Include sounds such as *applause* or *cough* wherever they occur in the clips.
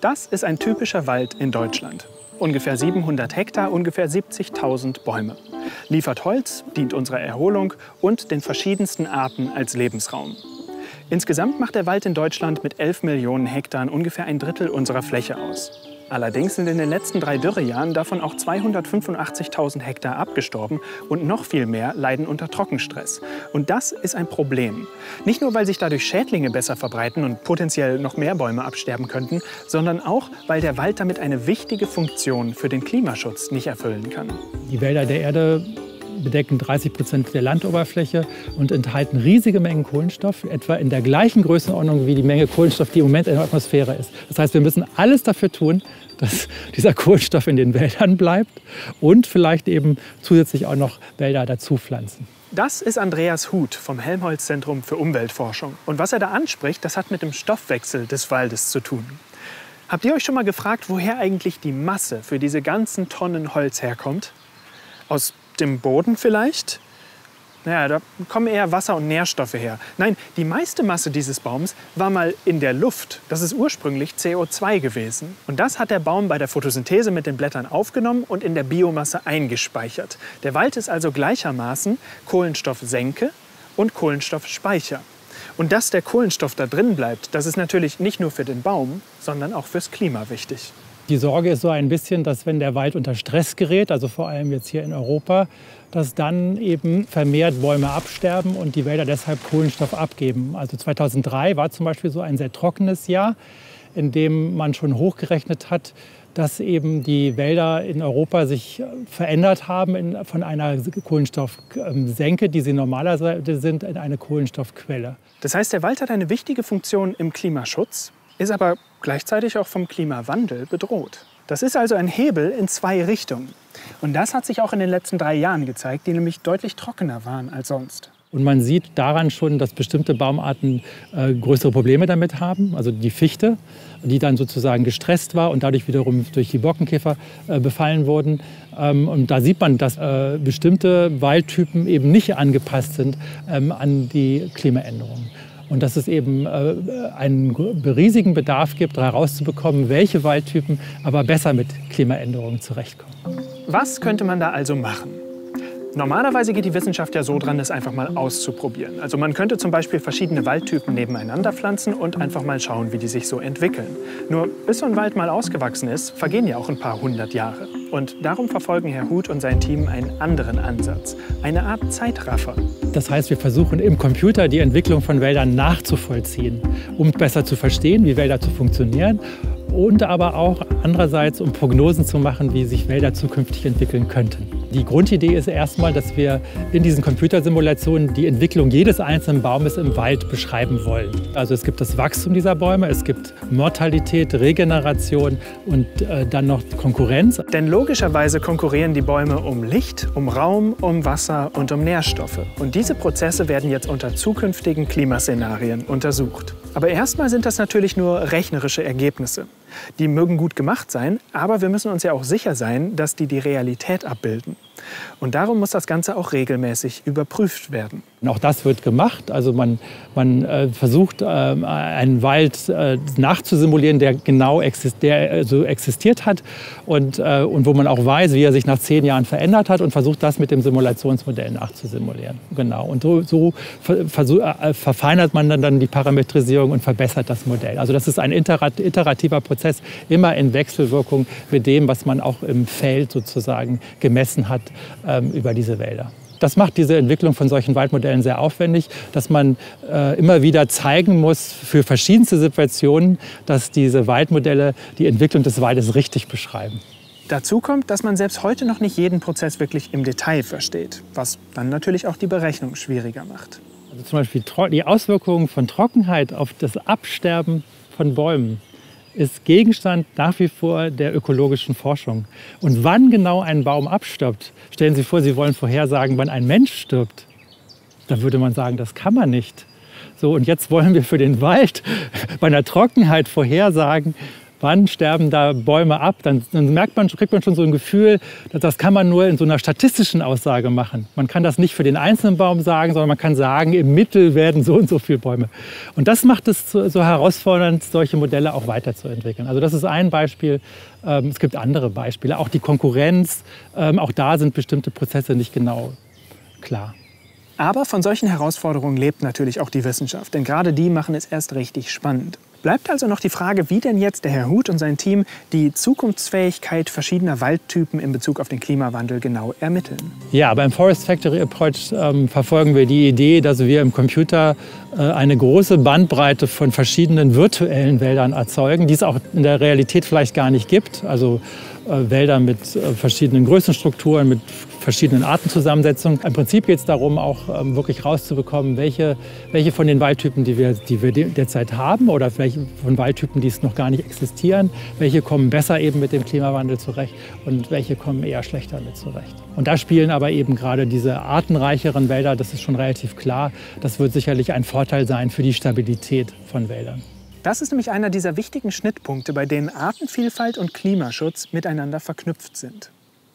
Das ist ein typischer Wald in Deutschland. Ungefähr 700 Hektar, ungefähr 70.000 Bäume. Liefert Holz, dient unserer Erholung und den verschiedensten Arten als Lebensraum. Insgesamt macht der Wald in Deutschland mit 11 Millionen Hektar ungefähr ein Drittel unserer Fläche aus. Allerdings sind in den letzten drei Dürrejahren davon auch 285.000 Hektar abgestorben und noch viel mehr leiden unter Trockenstress. Und das ist ein Problem. Nicht nur, weil sich dadurch Schädlinge besser verbreiten und potenziell noch mehr Bäume absterben könnten, sondern auch, weil der Wald damit eine wichtige Funktion für den Klimaschutz nicht erfüllen kann. Die Wälder der Erde bedecken 30 Prozent der Landoberfläche und enthalten riesige Mengen Kohlenstoff, etwa in der gleichen Größenordnung wie die Menge Kohlenstoff, die im Moment in der Atmosphäre ist. Das heißt, wir müssen alles dafür tun, dass *laughs* dieser Kohlenstoff in den Wäldern bleibt und vielleicht eben zusätzlich auch noch Wälder dazu pflanzen. Das ist Andreas Huth vom Helmholtz-Zentrum für Umweltforschung. Und was er da anspricht, das hat mit dem Stoffwechsel des Waldes zu tun. Habt ihr euch schon mal gefragt, woher eigentlich die Masse für diese ganzen Tonnen Holz herkommt? Aus dem Boden vielleicht? Naja, da kommen eher Wasser und Nährstoffe her. Nein, die meiste Masse dieses Baums war mal in der Luft. Das ist ursprünglich CO2 gewesen. Und das hat der Baum bei der Photosynthese mit den Blättern aufgenommen und in der Biomasse eingespeichert. Der Wald ist also gleichermaßen Kohlenstoffsenke und Kohlenstoffspeicher. Und dass der Kohlenstoff da drin bleibt, das ist natürlich nicht nur für den Baum, sondern auch fürs Klima wichtig. Die Sorge ist so ein bisschen, dass wenn der Wald unter Stress gerät, also vor allem jetzt hier in Europa, dass dann eben vermehrt Bäume absterben und die Wälder deshalb Kohlenstoff abgeben. Also 2003 war zum Beispiel so ein sehr trockenes Jahr, in dem man schon hochgerechnet hat, dass eben die Wälder in Europa sich verändert haben in, von einer Kohlenstoffsenke, die sie normalerweise sind, in eine Kohlenstoffquelle. Das heißt, der Wald hat eine wichtige Funktion im Klimaschutz, ist aber gleichzeitig auch vom Klimawandel bedroht. Das ist also ein Hebel in zwei Richtungen. Und das hat sich auch in den letzten drei Jahren gezeigt, die nämlich deutlich trockener waren als sonst. Und man sieht daran schon, dass bestimmte Baumarten äh, größere Probleme damit haben. Also die Fichte, die dann sozusagen gestresst war und dadurch wiederum durch die Borkenkäfer äh, befallen wurden. Ähm, und da sieht man, dass äh, bestimmte Waldtypen eben nicht angepasst sind ähm, an die Klimaänderungen und dass es eben äh, einen riesigen Bedarf gibt, herauszubekommen, welche Waldtypen aber besser mit Klimaänderungen zurechtkommen. Was könnte man da also machen? Normalerweise geht die Wissenschaft ja so dran, das einfach mal auszuprobieren. Also man könnte zum Beispiel verschiedene Waldtypen nebeneinander pflanzen und einfach mal schauen, wie die sich so entwickeln. Nur bis so ein Wald mal ausgewachsen ist, vergehen ja auch ein paar hundert Jahre. Und darum verfolgen Herr Huth und sein Team einen anderen Ansatz, eine Art Zeitraffer. Das heißt, wir versuchen im Computer die Entwicklung von Wäldern nachzuvollziehen, um besser zu verstehen, wie Wälder zu funktionieren und aber auch andererseits, um Prognosen zu machen, wie sich Wälder zukünftig entwickeln könnten. Die Grundidee ist erstmal, dass wir in diesen Computersimulationen die Entwicklung jedes einzelnen Baumes im Wald beschreiben wollen. Also es gibt das Wachstum dieser Bäume, es gibt Mortalität, Regeneration und äh, dann noch Konkurrenz. Denn logischerweise konkurrieren die Bäume um Licht, um Raum, um Wasser und um Nährstoffe. Und diese Prozesse werden jetzt unter zukünftigen Klimaszenarien untersucht. Aber erstmal sind das natürlich nur rechnerische Ergebnisse. Die mögen gut gemacht sein, aber wir müssen uns ja auch sicher sein, dass die die Realität abbilden. Und darum muss das Ganze auch regelmäßig überprüft werden. Auch das wird gemacht. Also man, man äh, versucht, äh, einen Wald äh, nachzusimulieren, der genau exist der, äh, so existiert hat und, äh, und wo man auch weiß, wie er sich nach zehn Jahren verändert hat und versucht, das mit dem Simulationsmodell nachzusimulieren. Genau. Und so, so äh, verfeinert man dann, dann die Parametrisierung und verbessert das Modell. Also das ist ein iterativer Prozess, immer in Wechselwirkung mit dem, was man auch im Feld sozusagen gemessen hat ähm, über diese Wälder. Das macht diese Entwicklung von solchen Waldmodellen sehr aufwendig, dass man äh, immer wieder zeigen muss für verschiedenste Situationen, dass diese Waldmodelle die Entwicklung des Waldes richtig beschreiben. Dazu kommt, dass man selbst heute noch nicht jeden Prozess wirklich im Detail versteht, was dann natürlich auch die Berechnung schwieriger macht. Also zum Beispiel die Auswirkungen von Trockenheit auf das Absterben von Bäumen ist Gegenstand nach wie vor der ökologischen Forschung. Und wann genau ein Baum abstirbt, stellen Sie vor, Sie wollen vorhersagen, wann ein Mensch stirbt. Da würde man sagen, das kann man nicht. So, und jetzt wollen wir für den Wald *laughs* bei einer Trockenheit vorhersagen, wann sterben da Bäume ab, dann, dann, merkt man, kriegt man schon so ein Gefühl, dass das kann man nur in so einer statistischen Aussage machen. Man kann das nicht für den einzelnen Baum sagen, sondern man kann sagen, im Mittel werden so und so viele Bäume. Und das macht es so, so herausfordernd, solche Modelle auch weiterzuentwickeln. Also das ist ein Beispiel. Ähm, es gibt andere Beispiele, auch die Konkurrenz. Ähm, auch da sind bestimmte Prozesse nicht genau klar. Aber von solchen Herausforderungen lebt natürlich auch die Wissenschaft, denn gerade die machen es erst richtig spannend. Bleibt also noch die Frage, wie denn jetzt der Herr Huth und sein Team die Zukunftsfähigkeit verschiedener Waldtypen in Bezug auf den Klimawandel genau ermitteln. Ja, beim Forest Factory Approach ähm, verfolgen wir die Idee, dass wir im Computer äh, eine große Bandbreite von verschiedenen virtuellen Wäldern erzeugen, die es auch in der Realität vielleicht gar nicht gibt. Also äh, Wälder mit äh, verschiedenen Größenstrukturen, mit verschiedenen Artenzusammensetzungen. Im Prinzip geht es darum, auch ähm, wirklich rauszubekommen, welche, welche von den Waldtypen, die wir, die wir derzeit haben oder welche von Waldtypen, die es noch gar nicht existieren, welche kommen besser eben mit dem Klimawandel zurecht und welche kommen eher schlechter mit zurecht. Und da spielen aber eben gerade diese artenreicheren Wälder, das ist schon relativ klar, das wird sicherlich ein Vorteil sein für die Stabilität von Wäldern. Das ist nämlich einer dieser wichtigen Schnittpunkte, bei denen Artenvielfalt und Klimaschutz miteinander verknüpft sind.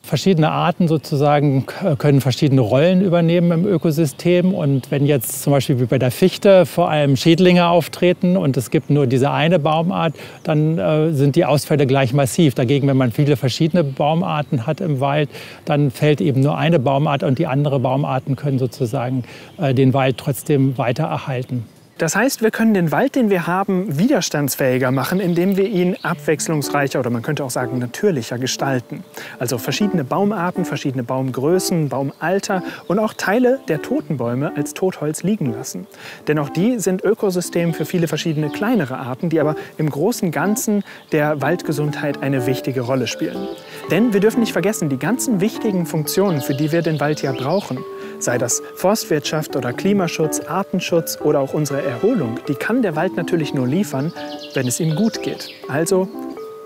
Verschiedene Arten sozusagen können verschiedene Rollen übernehmen im Ökosystem. Und wenn jetzt zum Beispiel wie bei der Fichte vor allem Schädlinge auftreten und es gibt nur diese eine Baumart, dann äh, sind die Ausfälle gleich massiv. Dagegen, wenn man viele verschiedene Baumarten hat im Wald, dann fällt eben nur eine Baumart und die anderen Baumarten können sozusagen äh, den Wald trotzdem weiter erhalten. Das heißt, wir können den Wald, den wir haben, widerstandsfähiger machen, indem wir ihn abwechslungsreicher oder man könnte auch sagen natürlicher gestalten. Also verschiedene Baumarten, verschiedene Baumgrößen, Baumalter und auch Teile der toten Bäume als Totholz liegen lassen. Denn auch die sind Ökosystem für viele verschiedene kleinere Arten, die aber im großen Ganzen der Waldgesundheit eine wichtige Rolle spielen. Denn wir dürfen nicht vergessen, die ganzen wichtigen Funktionen, für die wir den Wald ja brauchen, sei das Forstwirtschaft oder Klimaschutz, Artenschutz oder auch unsere Erholung, die kann der Wald natürlich nur liefern, wenn es ihm gut geht. Also,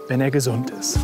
wenn er gesund ist.